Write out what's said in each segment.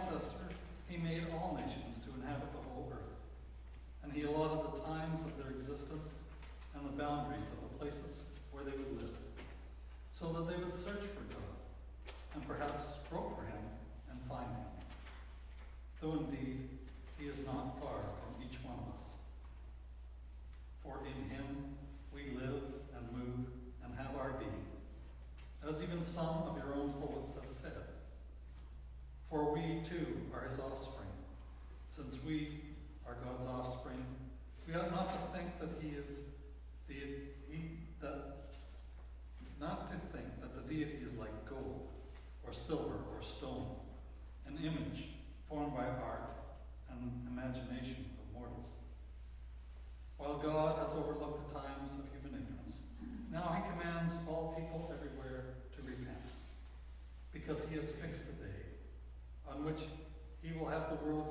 ancestors.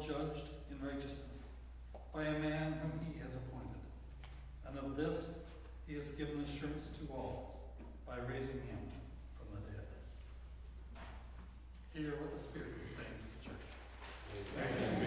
judged in righteousness by a man whom he has appointed. And of this he has given assurance to all by raising him from the dead. Hear what the Spirit is saying to the church. Amen.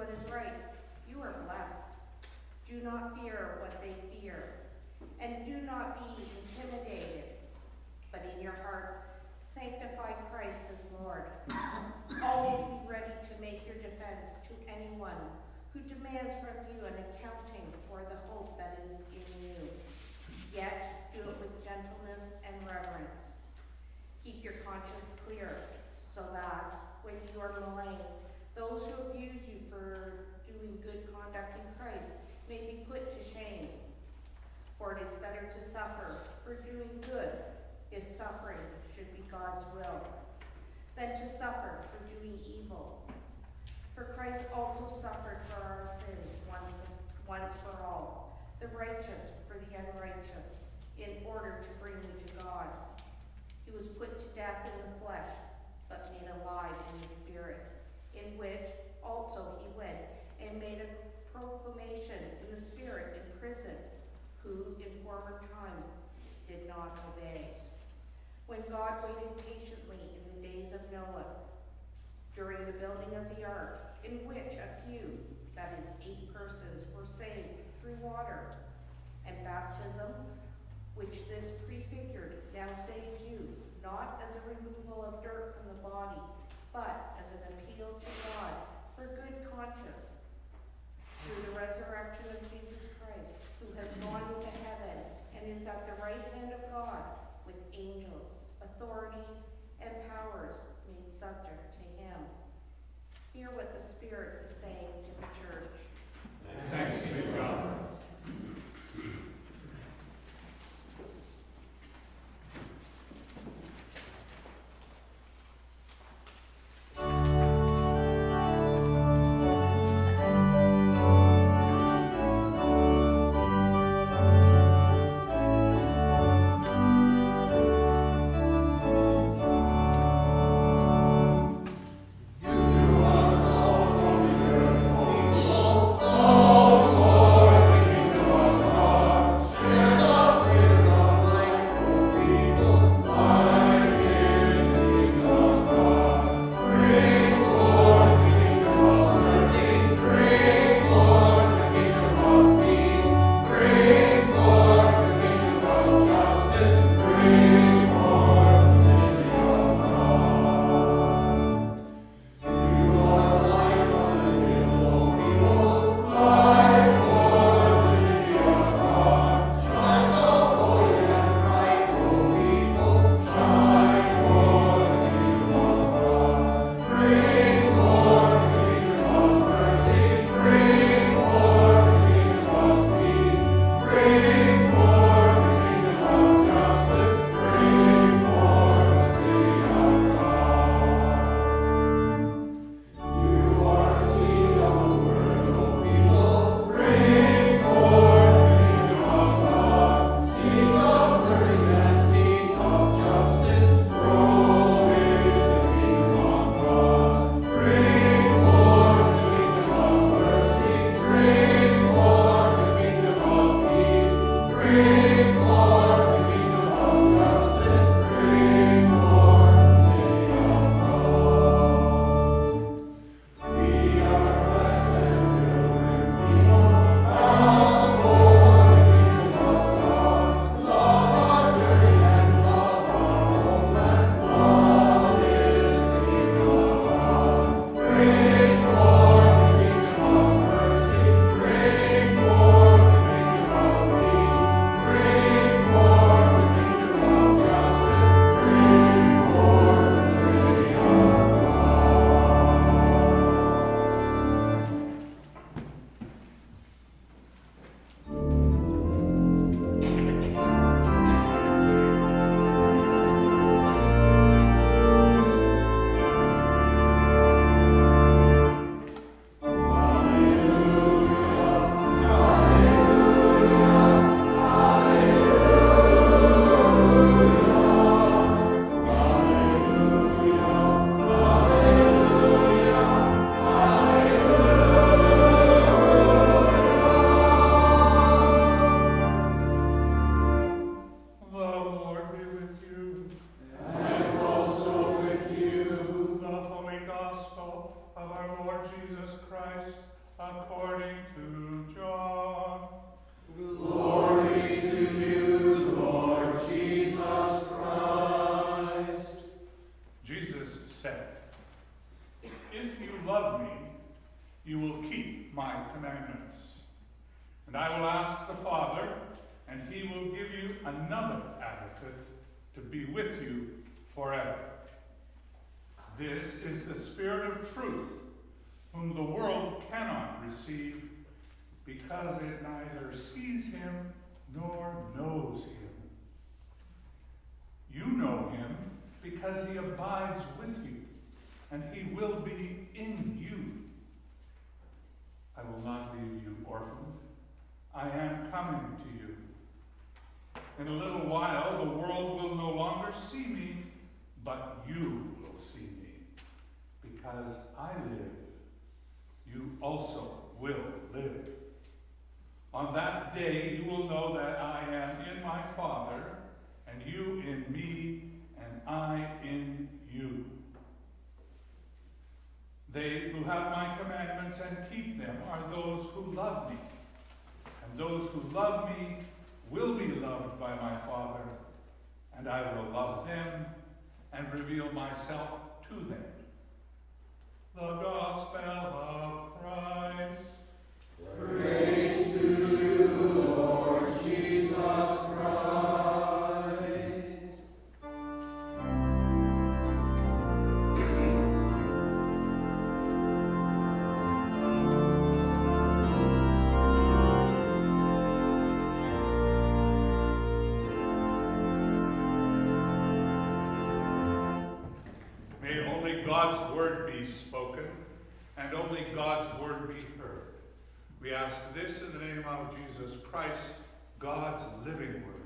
What is right, you are blessed. Do not fear what they fear, and do not be intimidated, but in your heart sanctify Christ as Lord. Always be ready to make your defense to anyone who demands from you an accounting for the hope that is in you. Yet do it with gentleness and reverence. Keep your conscience clear, so that when you are maligned, those who abuse you for doing good conduct in Christ may be put to shame. For it is better to suffer for doing good, if suffering should be God's will, than to suffer for doing evil. For Christ also suffered for our sins once, once for all, the righteous for the unrighteous, in order to bring you to God. He was put to death in the flesh, but made alive in the spirit, in which also he went and made a proclamation in the spirit in prison, who in former times did not obey. When God waited patiently in the days of Noah, during the building of the ark, in which a few, that is, eight persons, were saved through water, and baptism, which this prefigured, now saves you, not as a removal of dirt from the body, but to God for good conscience through the resurrection of Jesus Christ, who has gone into heaven and is at the right hand of God with angels, authorities, and powers made subject to him. Hear what the Spirit is saying to the church. Thanks be to God. nor knows him. You know him because he abides with you, and he will be in you. I will not leave you orphaned. I am coming to you. In a little while, the world will no longer see me, but you will see me. Because I live, you also will live. On that day you will know that I am in my Father, and you in me, and I in you. They who have my commandments and keep them are those who love me. And those who love me will be loved by my Father, and I will love them and reveal myself to them. The Gospel of Christ. Praise God's living word.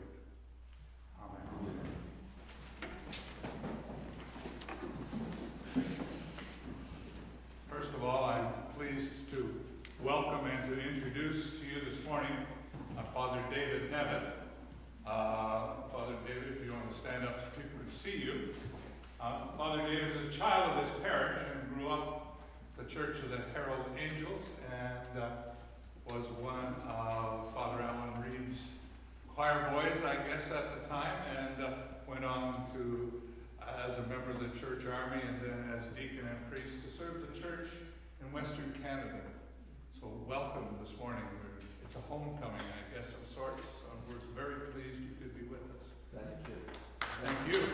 this morning. It's a homecoming, I guess, of sorts. So we're very pleased you could be with us. Thank you. Thank you.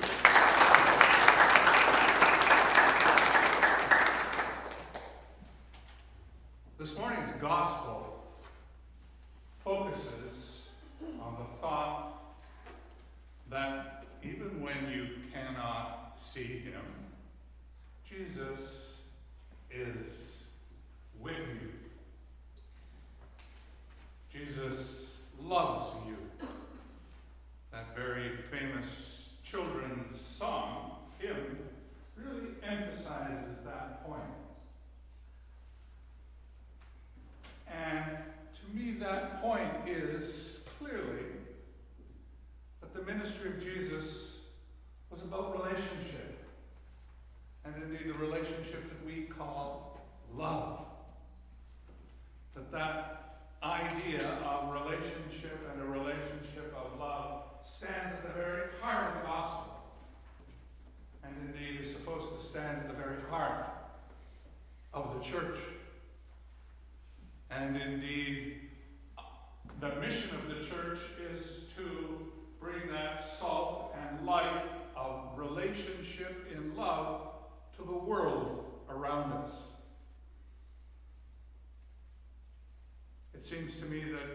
seems to me that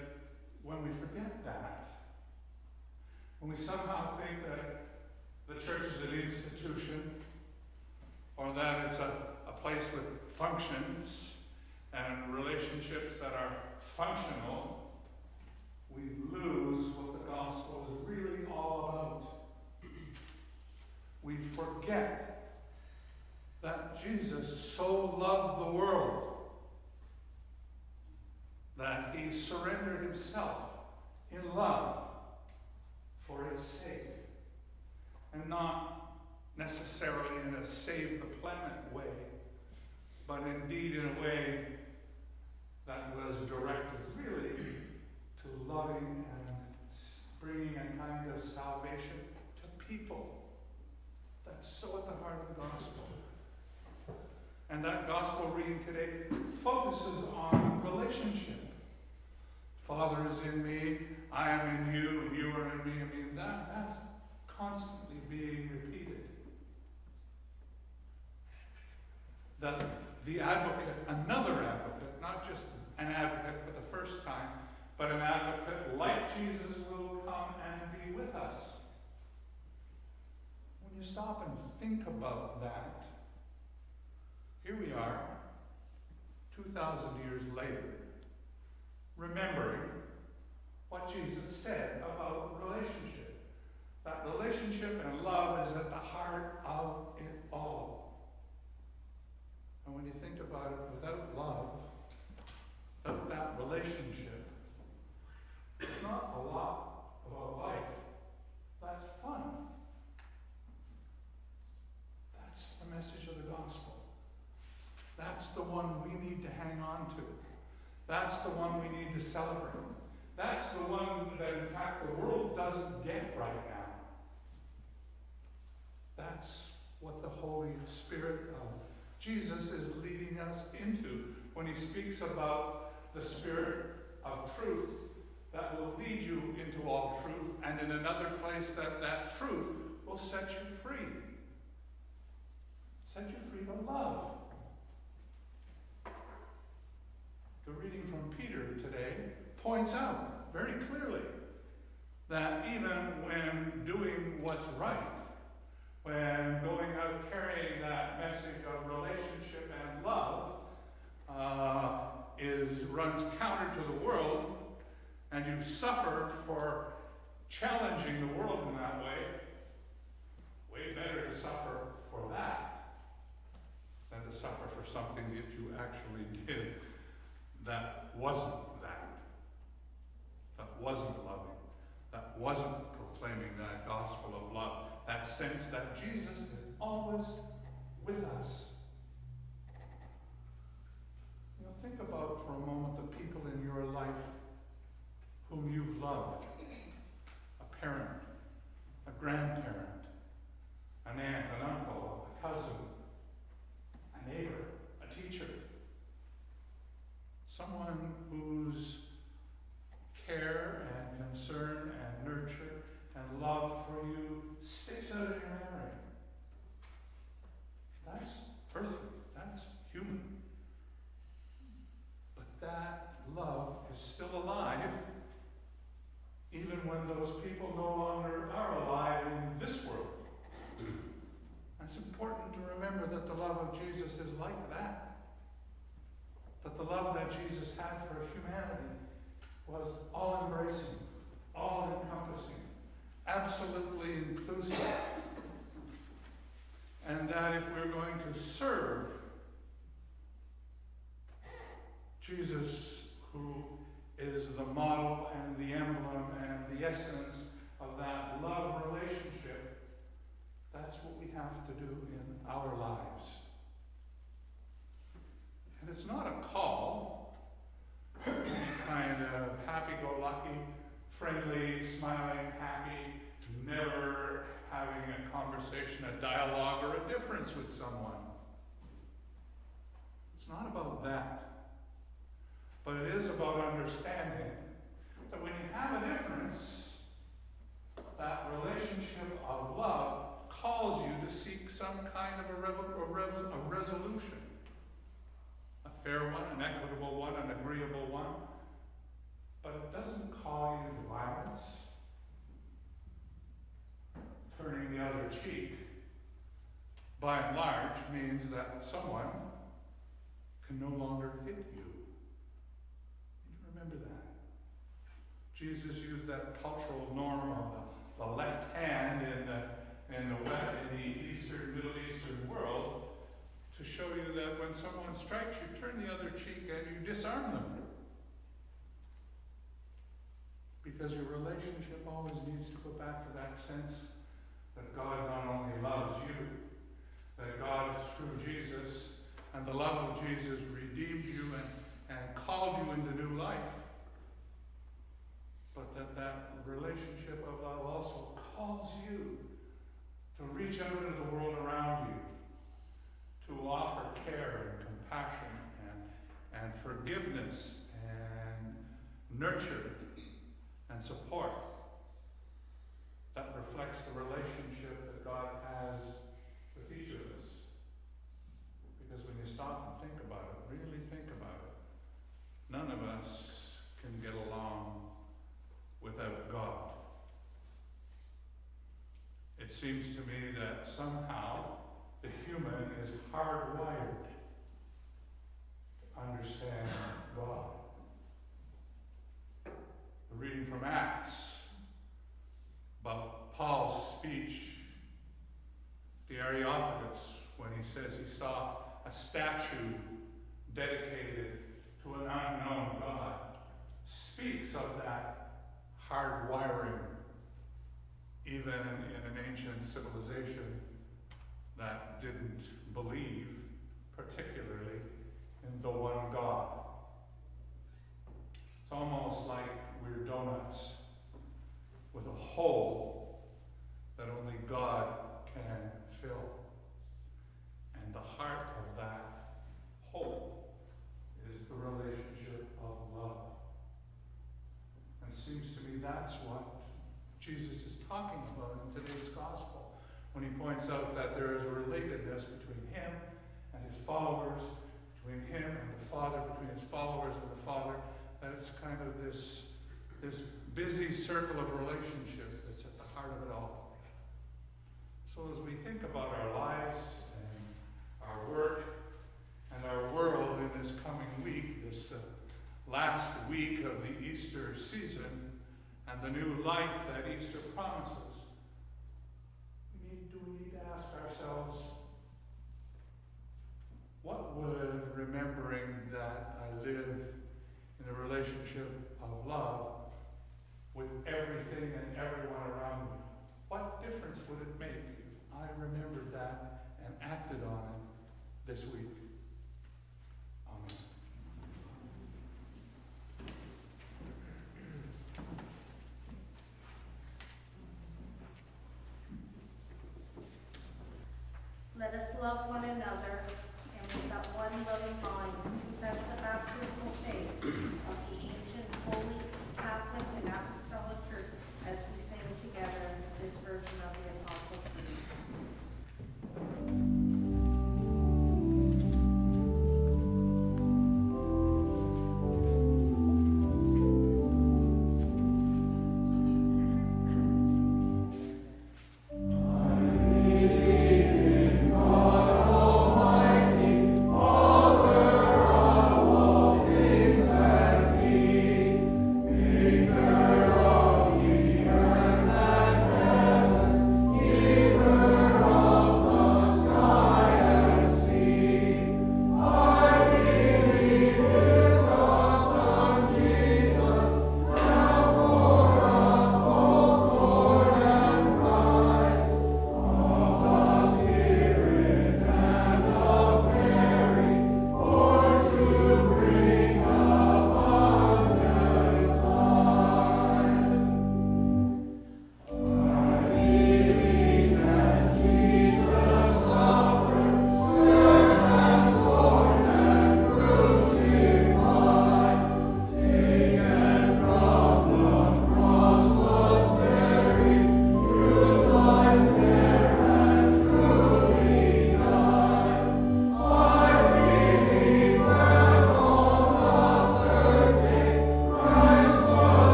constantly being repeated. That the advocate, another advocate, not just an advocate for the first time, but an advocate like Jesus will come and be with us. When you stop and think about that, here we are, 2,000 years later, remembering what Jesus said about relationship. That relationship and love is at the heart of it all. And when you think about it, without love, without that relationship, it's not a lot of a life that's fun. That's the message of the gospel. That's the one we need to hang on to. That's the one we need to celebrate. That's the one that, in fact, the world doesn't get right now. That's what the Holy Spirit of Jesus is leading us into when he speaks about the Spirit of truth that will lead you into all truth, and in another place that that truth will set you free. Set you free to love. The reading from Peter today points out very clearly that even when doing what's right, when going out carrying that message of relationship and love uh, is runs counter to the world, and you suffer for challenging the world in that way, way better to suffer for that than to suffer for something that you actually did that wasn't that, that wasn't loving, that wasn't proclaiming that gospel of love, that sense that Jesus is always with us. Someone can no longer hit you. Remember that. Jesus used that cultural norm of the, the left hand in the, in the west, in the Eastern, Middle Eastern world to show you that when someone strikes you, turn the other cheek and you disarm them. Because your relationship always needs to go back to that sense that God not only loves you, that God, through Jesus and the love of Jesus, redeemed you and and called you into new life. But that that relationship of love also calls you to reach out into the world around you, to offer care and compassion and, and forgiveness and nurture and support that reflects the relationship Ephesians. Because when you stop and think about it, really think about it, none of us can get along without God. It seems to me that somehow the human is hardwired to understand God. The reading from Acts about Paul's speech the Areopagus, when he says he saw a statue dedicated to an unknown God, speaks of that hardwiring, even in an ancient civilization that didn't believe particularly in the one God. It's almost like we're donuts with a hole that only God can fill. And the heart of that hole is the relationship of love. And it seems to me that's what Jesus is talking about in today's gospel when he points out that there is a relatedness between him and his followers, between him and the Father, between his followers and the Father, that it's kind of this, this busy circle of relationship that's at the heart of it all. So as we think about our lives and our work and our world in this coming week, this uh, last week of the Easter season, and the new life that Easter promises, we need, do we need to ask ourselves, what would remembering that I live in a relationship of love with everything and everyone around me, what difference would it make I remembered that and acted on it this week? Amen. Let us love one another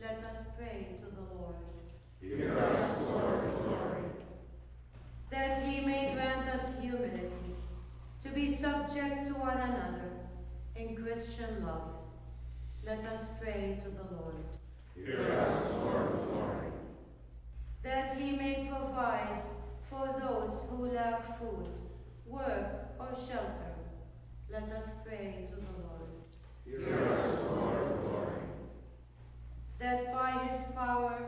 let us pray to the Lord. Hear us, Lord, Lord. That he may grant us humility, to be subject to one another in Christian love, let us pray to the Lord. Hear us, Lord, Lord. That he may provide for those who lack food, work, or shelter, let us pray to the Lord. Hear us, Lord, Lord. That by his power,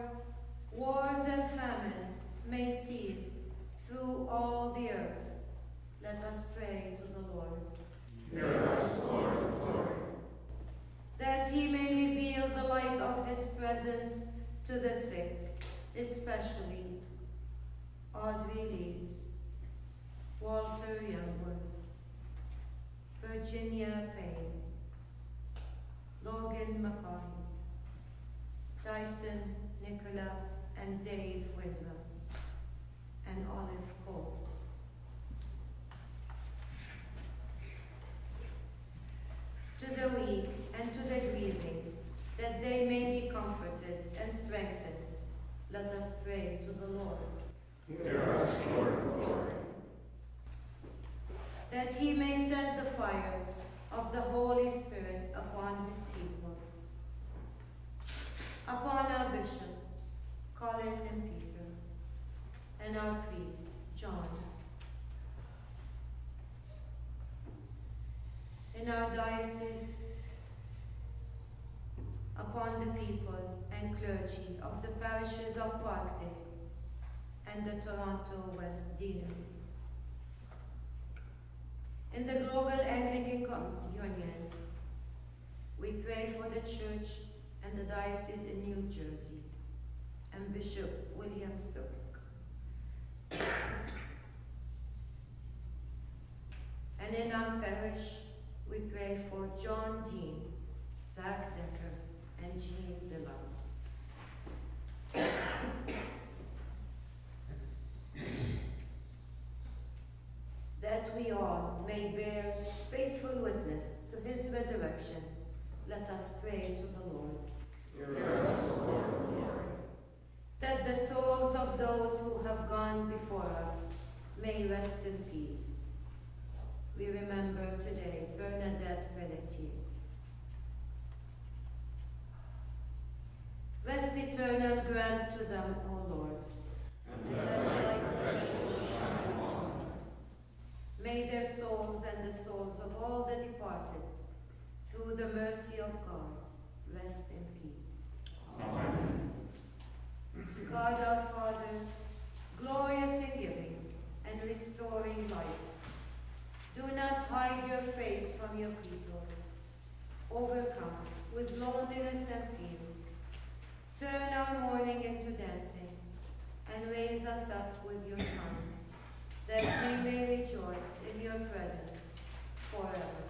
wars and famine may cease through all the earth, let us pray to the Lord. Hear us, Lord, Lord. That he may reveal the light of his presence to the sick, especially Audrey Lees, Walter Youngworth, Virginia Payne, Logan McCarthy, Dyson Nicola and Dave Windham, and Olive Coles. To the weak and to the grieving, that they may be comforted and strengthened, let us pray to the Lord. Hear us, Lord, Lord. that he may send the fire of the Holy Spirit upon his people, upon our bishops, Colin and Peter, and our priest, John, in our diocese, upon the people and clergy of the parishes of Parkdale and the Toronto West Deanery. In the Global Anglican Union, we pray for the church and the diocese in New Jersey and Bishop William Stoke. and in our parish, pray for John Dean, Zach Dekker, and Jean DeLong. that we all may bear faithful witness to his resurrection, let us pray to the Lord. Hear us, Lord. That the souls of those who have gone before us may rest in peace. We remember today Bernadette Pelletier. Rest eternal grant to them, O Lord. And let thy perpetual shine upon them. May their souls and the souls of all the departed, through the mercy of God, rest in peace. Amen. God our Father, glorious in giving and restoring life, do not hide your face from your people. Overcome with loneliness and fear, turn our mourning into dancing and raise us up with your Son, that we may rejoice in your presence forever.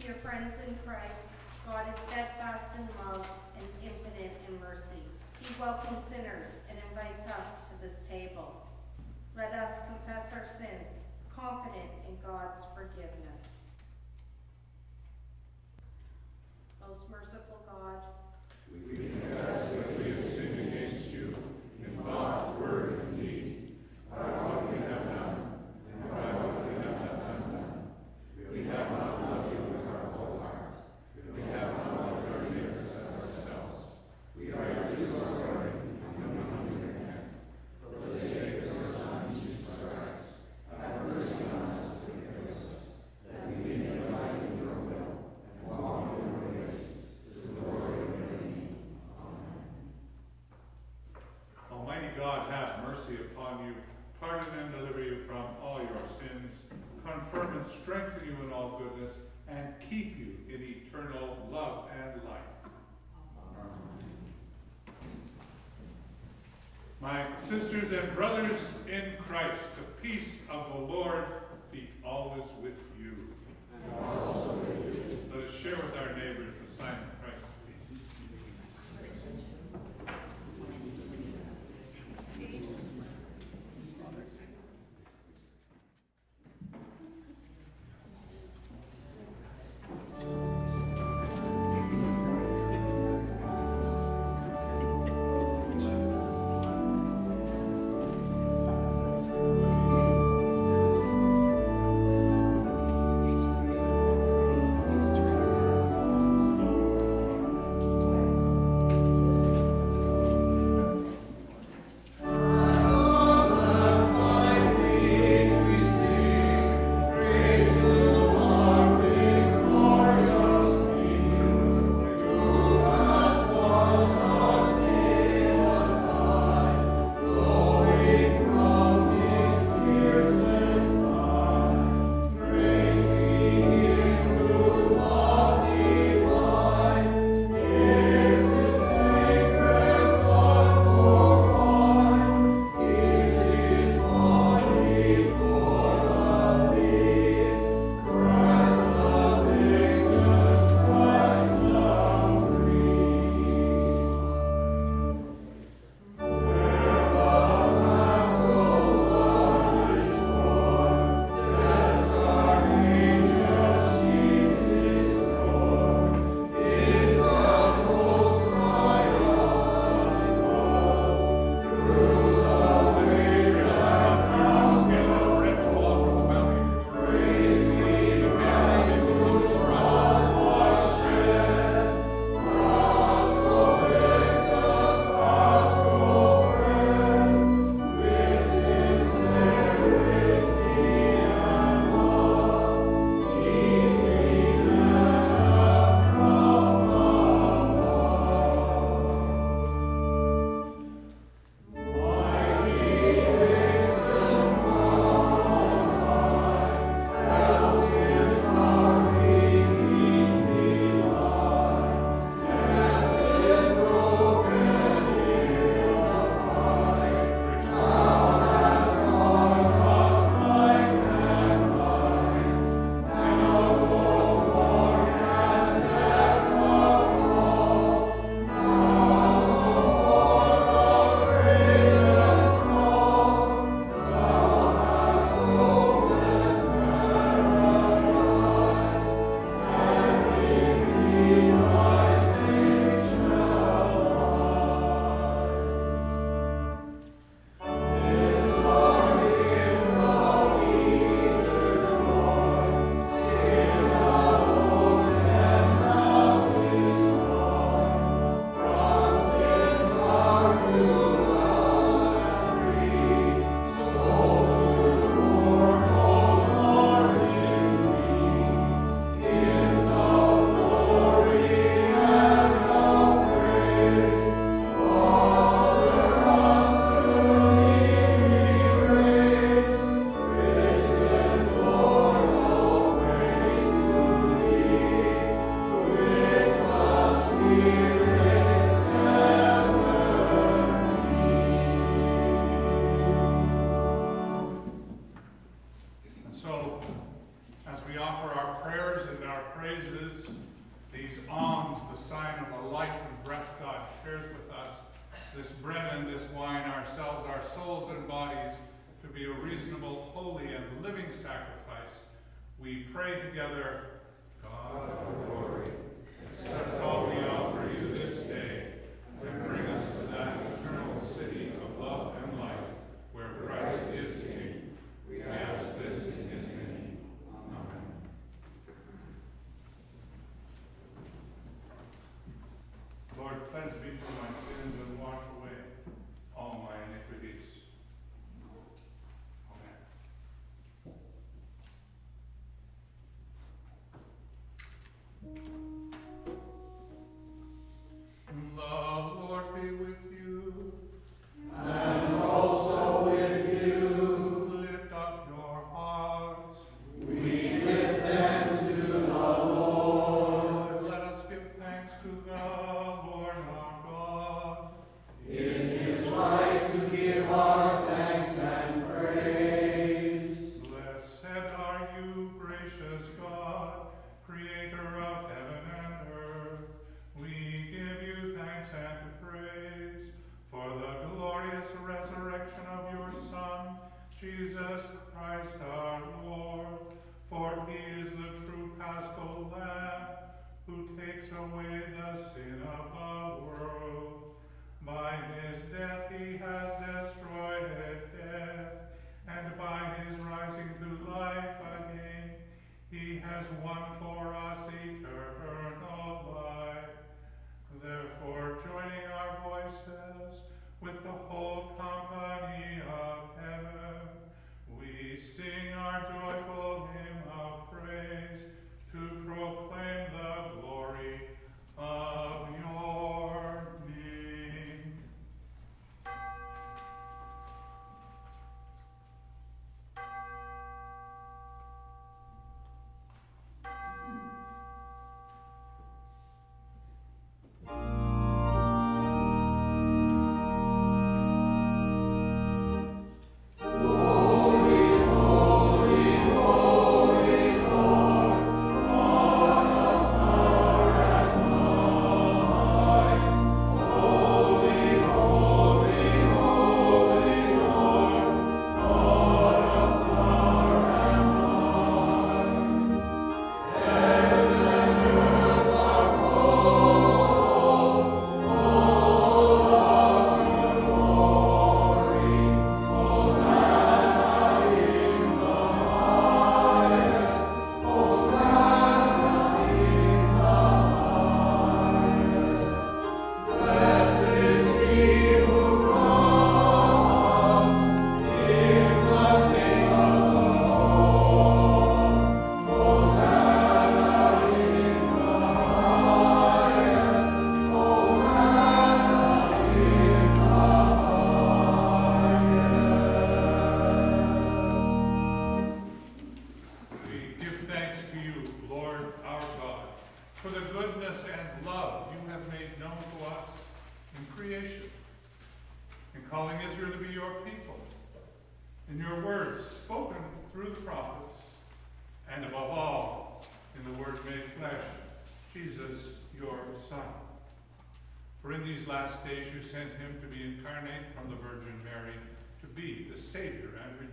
Dear friends in Christ, God is steadfast in love and infinite in mercy. He welcomes sinners and invites us to this table. Let us confess our sin, confident in God's forgiveness. Most merciful God, We confess that we have sinned against you in thought, word, and deed, by what we have and by what we have not undone. We have not loved you with our whole heart. We have not loved our neighbors as ourselves. We are truly sorry and come on your hand. For the sake of your Son, Jesus Christ, have mercy on us and forgive us, that we may delight in your will and walk in your ways, to the glory of your name. Amen. Almighty God, have mercy upon you, pardon and deliver you from all your sins, and strengthen you in all goodness, and keep you in eternal love and life. My sisters and brothers in Christ, the peace of the Lord be always with you. And also with you. Let us share with our neighbors the sign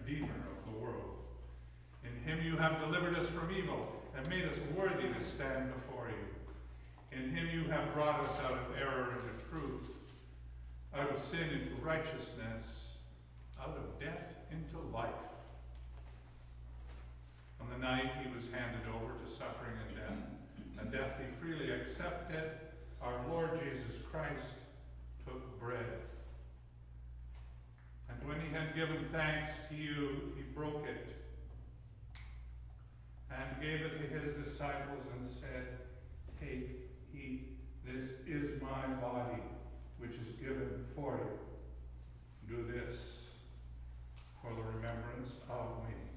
Redeemer of the world. In him you have delivered us from evil and made us worthy to stand before you. In him you have brought us out of error into truth, out of sin into righteousness, out of death into life. On the night he was handed over to suffering and death, and death he freely accepted, our Lord Jesus Christ took bread. And when he had given thanks to you, he broke it and gave it to his disciples and said, Take, eat, this is my body, which is given for you. Do this for the remembrance of me.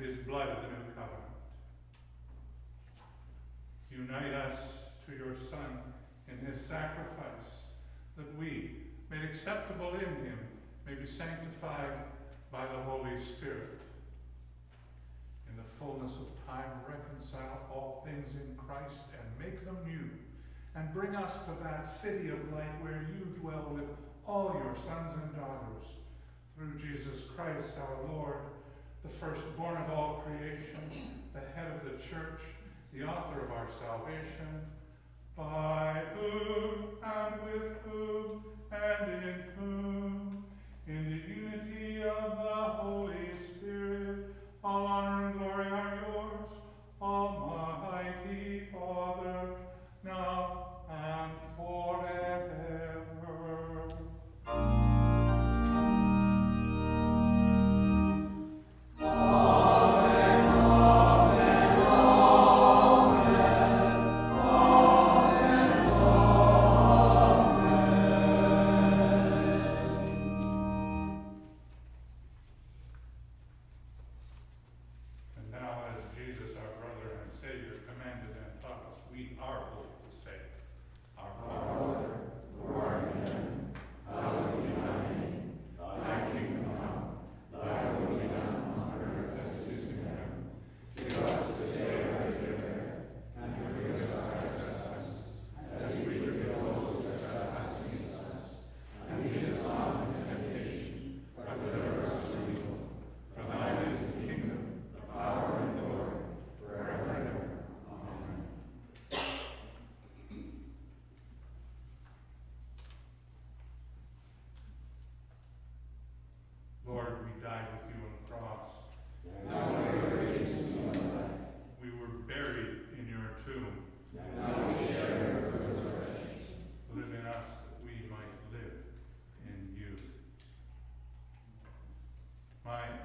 His blood of the new covenant. Unite us to your Son in his sacrifice, that we, made acceptable in him, may be sanctified by the Holy Spirit. In the fullness of time, reconcile all things in Christ and make them new, and bring us to that city of light where you dwell with all your sons and daughters. Through Jesus Christ our Lord, the firstborn of all creation, the head of the church, the author of our salvation, by whom and with whom and in whom, in the unity of the Holy Spirit, all honor and glory are yours, Almighty Father, now and forever.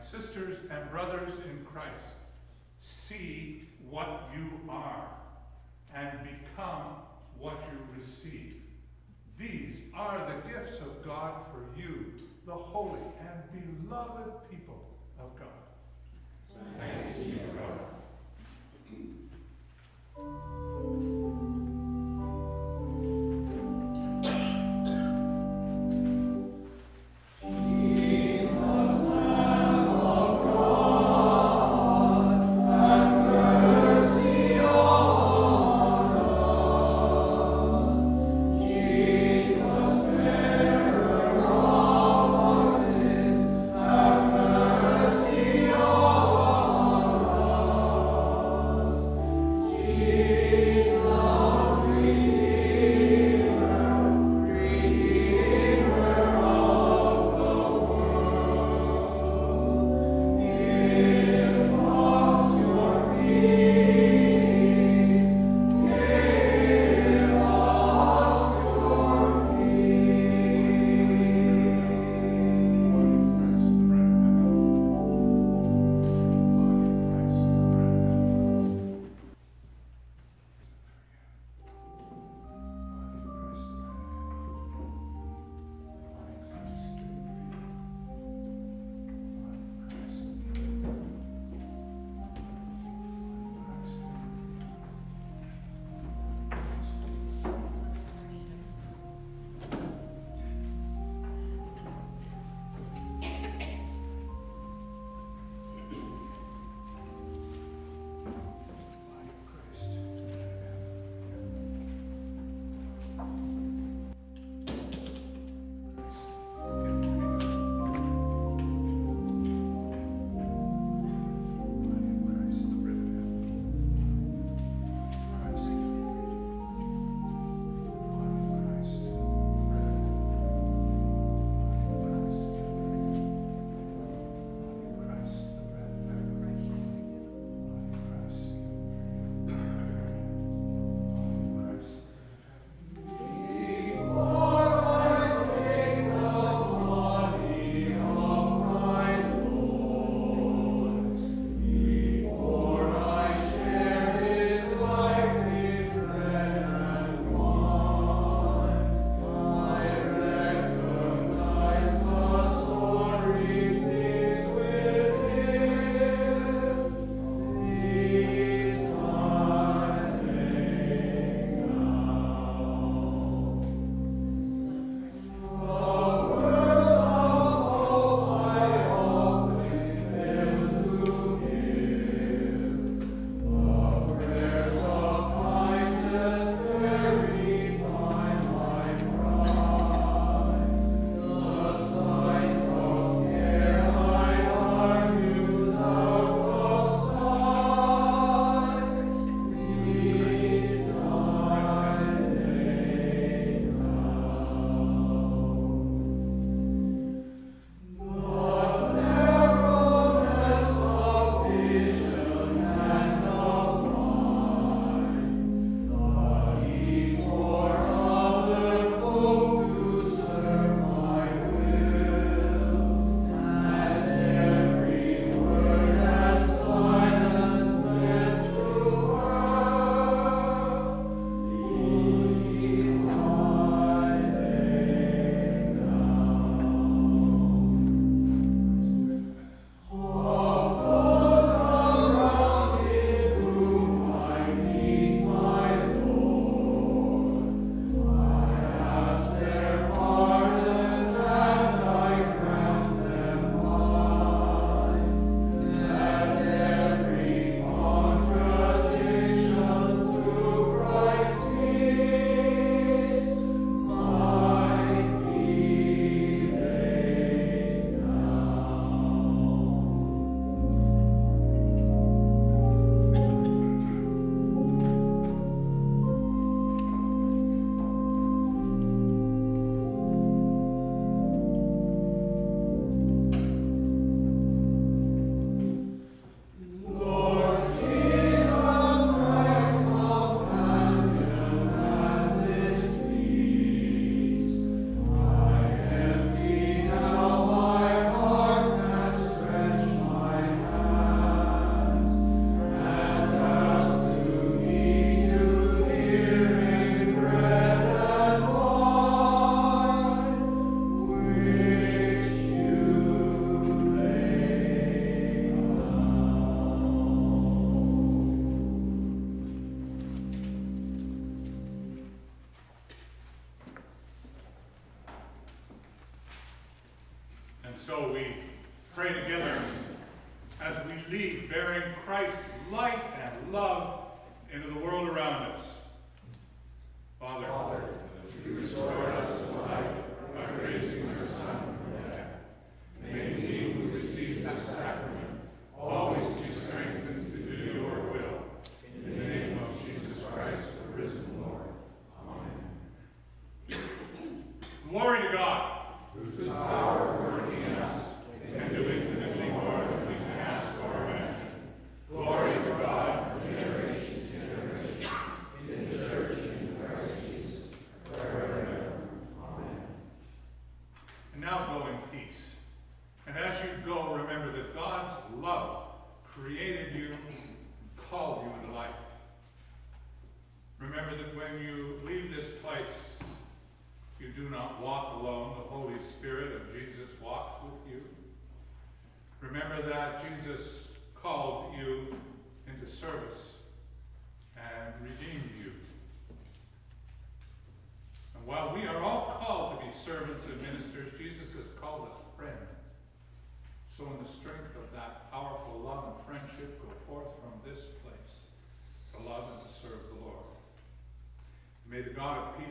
Sisters and brothers in Christ, see what you are and become what you receive. These are the gifts of God for you, the holy and beloved people of God. Thanks be to God.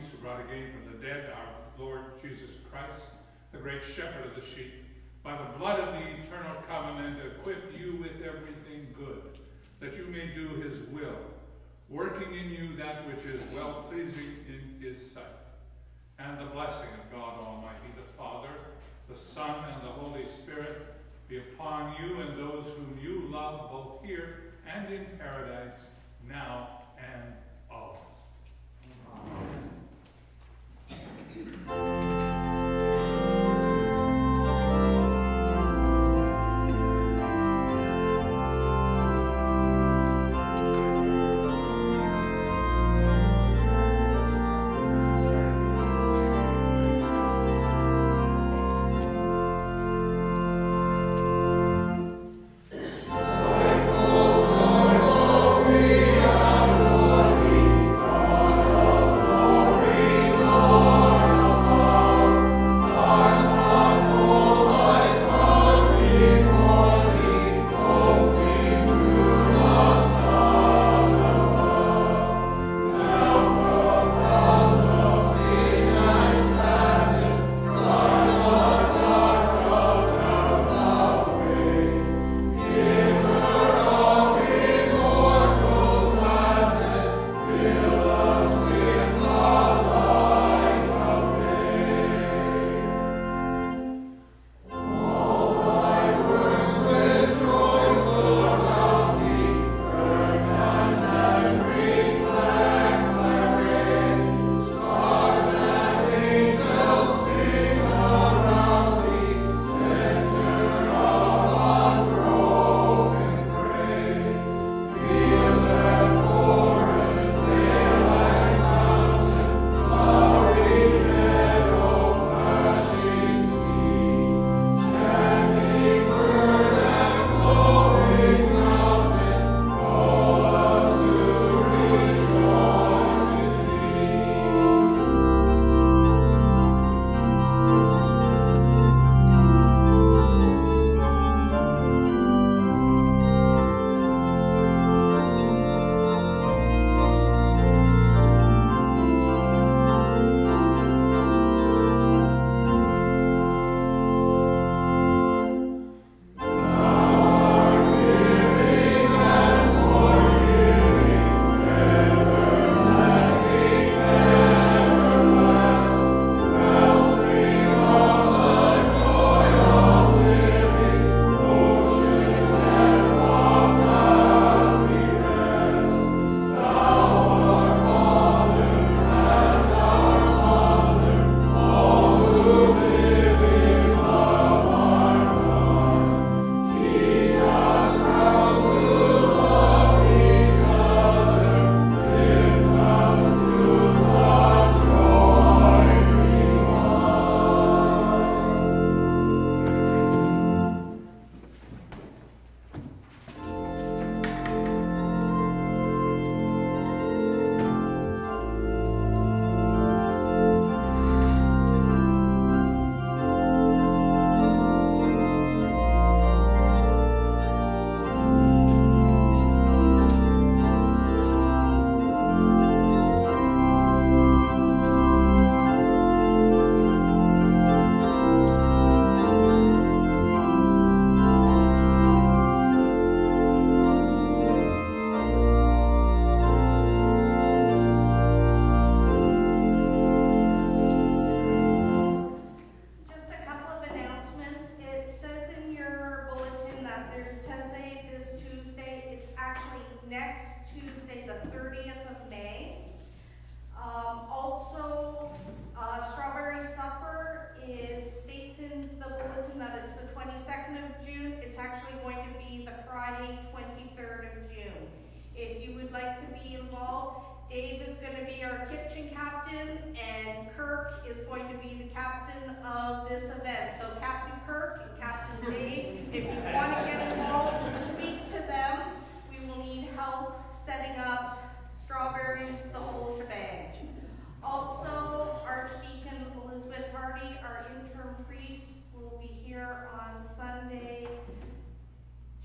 who brought again from the dead our Lord Jesus Christ, the great shepherd of the sheep, by the blood of the eternal covenant, equip you with everything good, that you may do his will, working in you that which is well-pleasing in his sight. And the blessing of God Almighty, the Father, the Son, and the Holy Spirit be upon you and those whom you love, both here and in paradise, now and always. Amen. Thank you.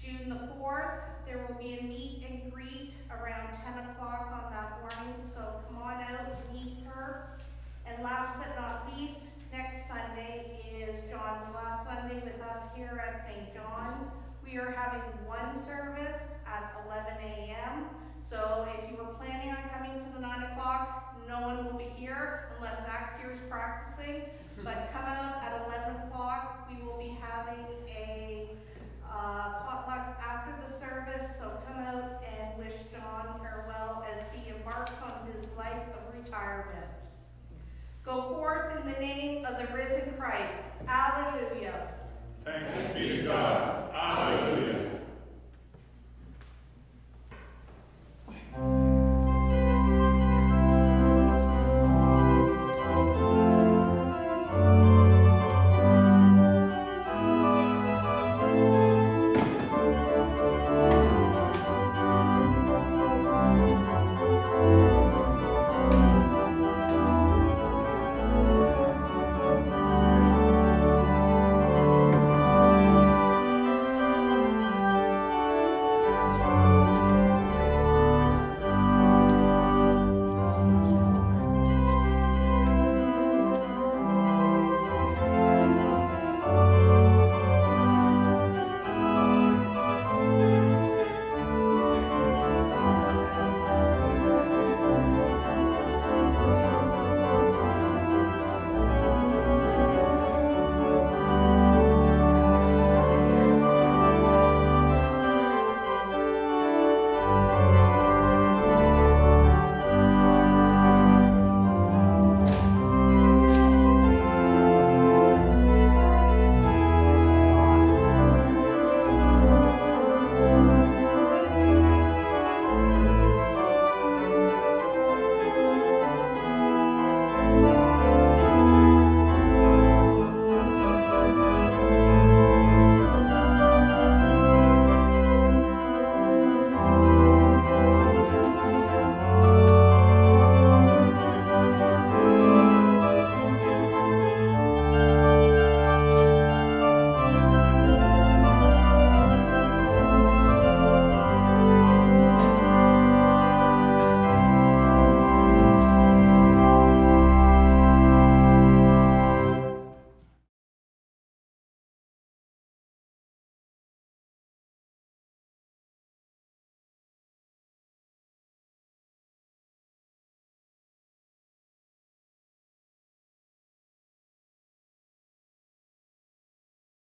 June the fourth. There will be a meet and greet around ten o'clock on that morning, so come on out, and meet her. And last but not least, next Sunday is John's last Sunday with us here at St. John's. We are having one service at eleven AM. So if you were planning on coming to the nine o'clock, no one will be here unless here is practicing. But come will be having a uh, potluck after the service, so come out and wish John farewell as he embarks on his life of retirement. Go forth in the name of the risen Christ. Alleluia. Thanks be to God. Alleluia.